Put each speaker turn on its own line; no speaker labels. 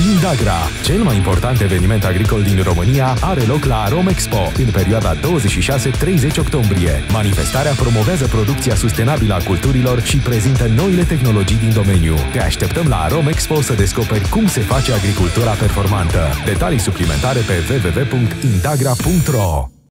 Indagra, cel mai important eveniment agricol din România, are loc la Romexpo în perioada 26-30 octombrie. Manifestarea promovează producția sustenabilă a culturilor și prezintă noile tehnologii din domeniu. Te așteptăm la Romexpo să descoperi cum se face agricultura performantă. Detalii suplimentare pe www.indagra.ro